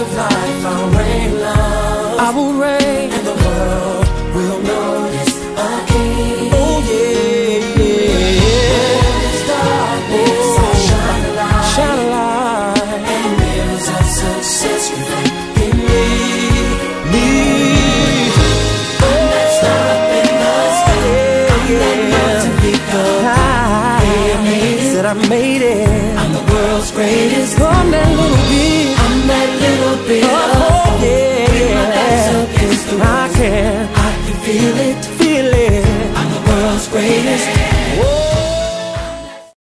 of life, I'll reign love. I will reign. And the world will notice a king. Oh yeah, yeah. Darkness, I'll shine a light. Shine a light. And mirrors of success reflect in me. Me. I'm not stopping the sky. I'm not meant to be. I said ah, I made I can feel it. Feel it. I'm the world's greatest. Whoa.